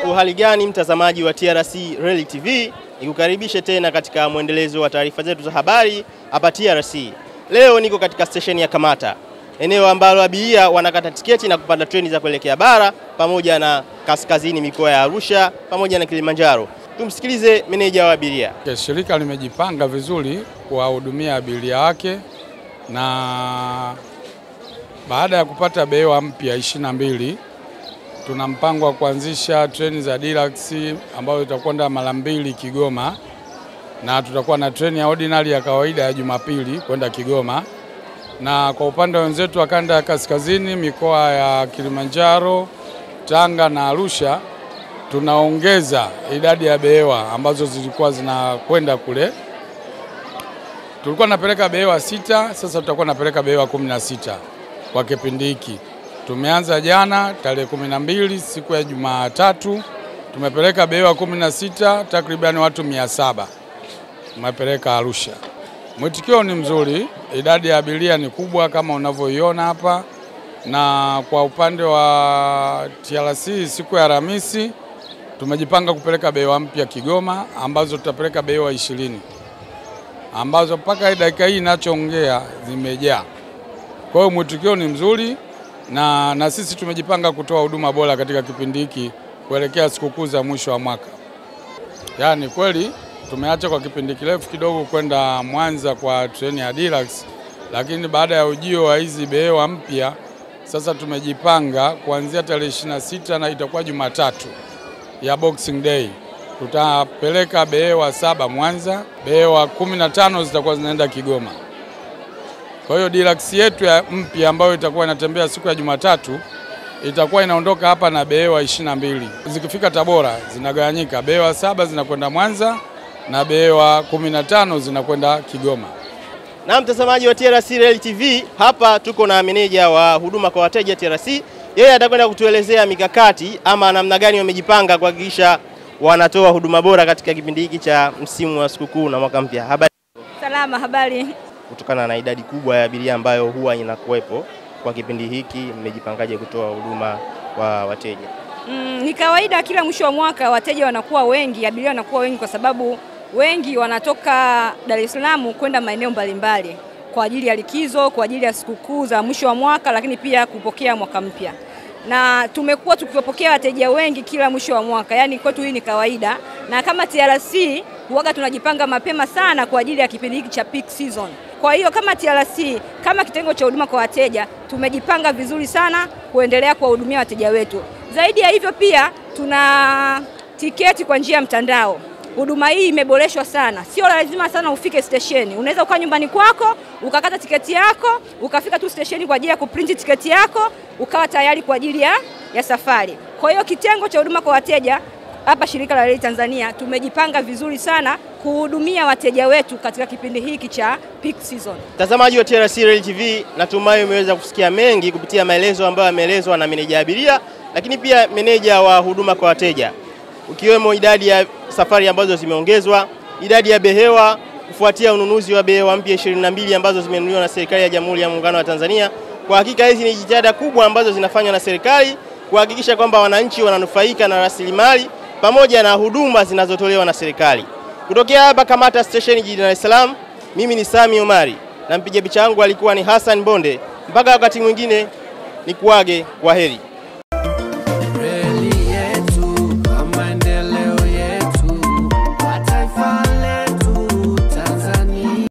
hali gani mtazamaji wa TRC Reli TV, nikukaribishe tena katika mwendelezo wa taarifa zetu za habari hapa TRC. Leo niko katika stesheni ya Kamata, eneo ambalo abiria wanakata tiketi na kupanda treni za kuelekea bara pamoja na kaskazini, mikoa ya Arusha pamoja na Kilimanjaro. Tumsikilize meneja wa abiria. Okay, Shirika limejipanga vizuri kuwahudumia abiria wake na baada ya kupata bewa mpya ishirini na mbili tuna mpango wa kuanzisha treni za deluxe ambayo itakwenda mara mbili Kigoma, na tutakuwa na treni ya ordinary ya kawaida ya Jumapili kwenda Kigoma. Na kwa upande wa wenzetu wa kanda ya kaskazini, mikoa ya Kilimanjaro, Tanga na Arusha, tunaongeza idadi ya behewa ambazo zilikuwa zinakwenda kule. Tulikuwa napeleka behewa sita, sasa tutakuwa napeleka behewa kumi na sita kwa kipindi hiki. Tumeanza jana tarehe kumi na mbili siku ya Jumatatu, tumepeleka behewa kumi na sita takribani watu mia saba tumepeleka Arusha. Mwitikio ni mzuri, idadi ya abiria ni kubwa kama unavyoiona hapa, na kwa upande wa TRC siku ya Alhamisi tumejipanga kupeleka behewa mpya Kigoma ambazo tutapeleka behewa ishirini ambazo mpaka dakika hii inachoongea zimejaa. Kwa hiyo mwitikio ni mzuri na, na sisi tumejipanga kutoa huduma bora katika kipindi hiki kuelekea sikukuu za mwisho wa mwaka. Yaani kweli tumeacha kwa kipindi kirefu kidogo kwenda Mwanza kwa treni ya deluxe, lakini baada ya ujio wa hizi behewa mpya sasa tumejipanga kuanzia tarehe 26 na itakuwa Jumatatu ya Boxing Day tutapeleka behewa saba Mwanza, behewa kumi na tano zitakuwa zinaenda Kigoma. Kwa hiyo deluxe yetu ya mpya ambayo itakuwa inatembea siku ya Jumatatu itakuwa inaondoka hapa na behewa ishirini na mbili. Zikifika Tabora zinagawanyika, behewa saba zinakwenda Mwanza na behewa kumi na tano zinakwenda Kigoma. Na mtazamaji wa TRC Rail TV, hapa tuko na meneja wa huduma kwa wateja TRC. Yeye atakwenda kutuelezea mikakati ama namna gani wamejipanga kuhakikisha wanatoa huduma bora katika kipindi hiki cha msimu wa sikukuu na mwaka mpya. Habari Salama, habari. Kutokana na idadi kubwa ya abiria ambayo huwa inakuwepo kwa kipindi hiki, mmejipangaje kutoa huduma kwa wateja? Mm, ni kawaida kila mwisho wa mwaka wateja wanakuwa wengi, abiria wanakuwa wengi kwa sababu wengi wanatoka Dar es Salaam kwenda maeneo mbalimbali kwa ajili ya likizo, kwa ajili ya sikukuu za mwisho wa mwaka, lakini pia kupokea mwaka mpya. Na tumekuwa tukiwapokea wateja wengi kila mwisho wa mwaka, yaani kwetu hii ni kawaida, na kama TRC huaga tunajipanga mapema sana kwa ajili ya kipindi hiki cha peak season. Kwa hiyo kama TRC, kama kitengo cha huduma kwa wateja, tumejipanga vizuri sana kuendelea kuwahudumia wateja wetu. Zaidi ya hivyo, pia tuna tiketi kwa njia ya mtandao. Huduma hii imeboreshwa sana, sio lazima sana ufike stesheni. Unaweza ukaa nyumbani kwako ukakata tiketi yako ukafika tu stesheni kwa ajili ya kuprinti tiketi yako ukawa tayari kwa ajili ya, ya safari. Kwa hiyo kitengo cha huduma kwa wateja hapa shirika la reli Tanzania tumejipanga vizuri sana kuhudumia wateja wetu katika kipindi hiki cha peak season. Mtazamaji wa TRC Rail TV, natumai umeweza kusikia mengi kupitia maelezo ambayo yameelezwa na meneja abiria, lakini pia meneja wa huduma kwa wateja, ukiwemo idadi ya safari ambazo zimeongezwa, idadi ya behewa kufuatia ununuzi wa behewa mpya 22 ambazo zimenunuliwa na serikali ya Jamhuri ya Muungano wa Tanzania. Kwa hakika hizi ni jitihada kubwa ambazo zinafanywa na serikali kuhakikisha kwamba wananchi wananufaika na rasilimali pamoja na huduma zinazotolewa na serikali. Kutokea hapa Kamata stesheni jijini Dar es Salaam, mimi ni Sami Omari na mpiga picha wangu alikuwa ni Hassan Bonde. Mpaka wakati mwingine, ni kuage kwa heri.